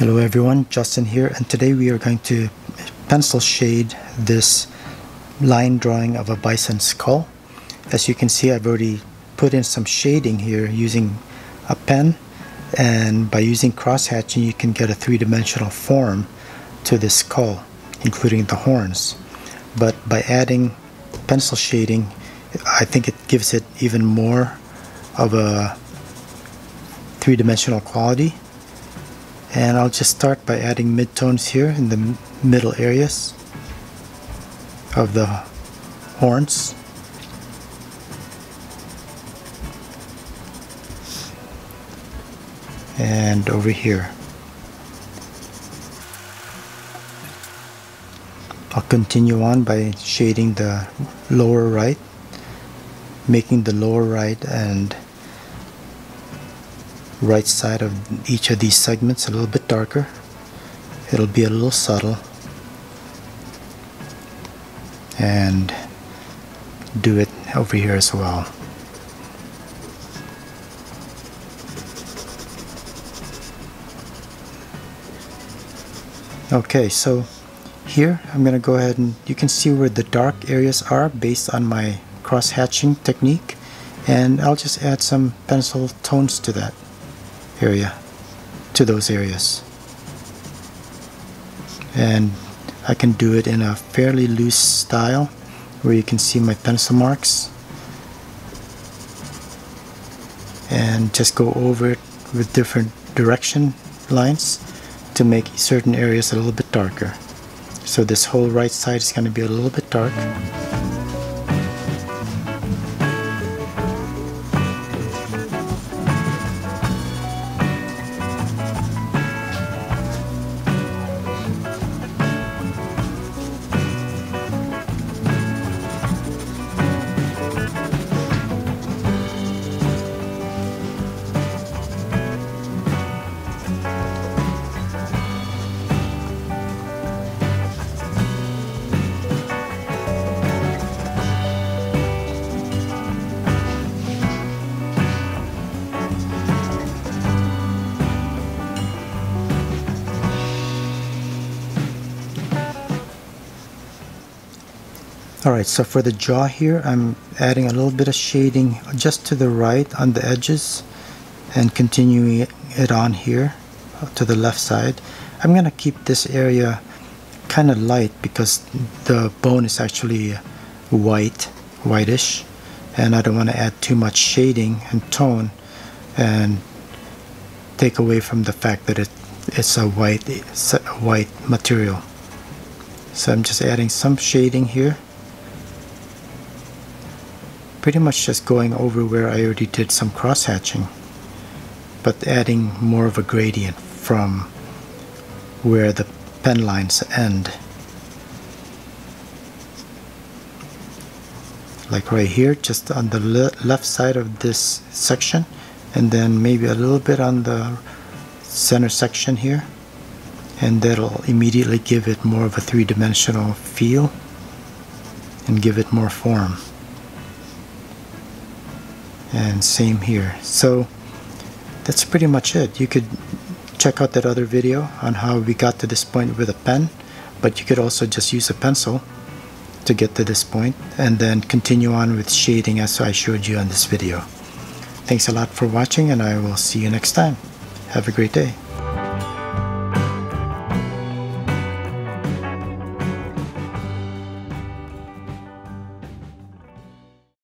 Hello everyone, Justin here and today we are going to pencil shade this line drawing of a bison skull. As you can see I've already put in some shading here using a pen and by using cross hatching you can get a three-dimensional form to this skull including the horns. But by adding pencil shading I think it gives it even more of a three-dimensional quality and I'll just start by adding midtones here in the middle areas of the horns. And over here. I'll continue on by shading the lower right making the lower right and right side of each of these segments a little bit darker. It'll be a little subtle. And do it over here as well. Okay so here I'm gonna go ahead and you can see where the dark areas are based on my cross hatching technique. And I'll just add some pencil tones to that area to those areas. And I can do it in a fairly loose style where you can see my pencil marks. And just go over it with different direction lines to make certain areas a little bit darker. So this whole right side is going to be a little bit dark Alright, so for the jaw here, I'm adding a little bit of shading just to the right on the edges and continuing it on here to the left side. I'm going to keep this area kind of light because the bone is actually white, whitish, and I don't want to add too much shading and tone and take away from the fact that it, it's a white, it's a white material. So I'm just adding some shading here pretty much just going over where I already did some cross hatching but adding more of a gradient from where the pen lines end. Like right here just on the le left side of this section and then maybe a little bit on the center section here and that'll immediately give it more of a three-dimensional feel and give it more form and same here. So that's pretty much it. You could check out that other video on how we got to this point with a pen but you could also just use a pencil to get to this point and then continue on with shading as I showed you on this video. Thanks a lot for watching and I will see you next time. Have a great day